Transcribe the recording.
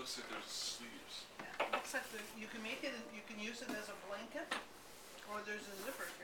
looks like there's sleeves. Yeah, it looks like the, you can make it, you can use it as a blanket, or there's a zipper